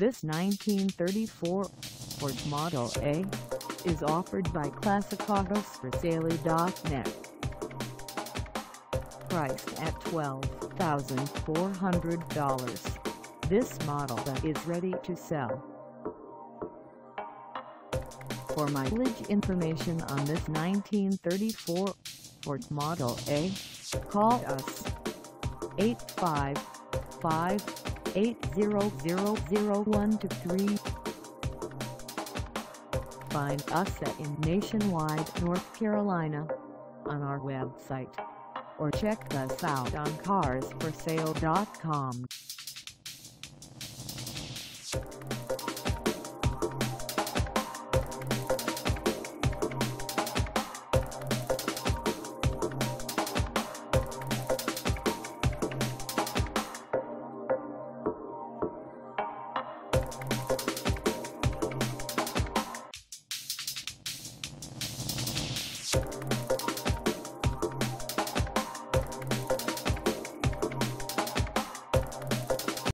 This 1934 Ford Model A is offered by Classic Autos for sale.net. Priced at $12,400, this model is ready to sell. For mileage information on this 1934 Ford Model A, call us 855-800-0123. Find us in Nationwide, North Carolina on our website or check us out on carsforsale.com. Podcast.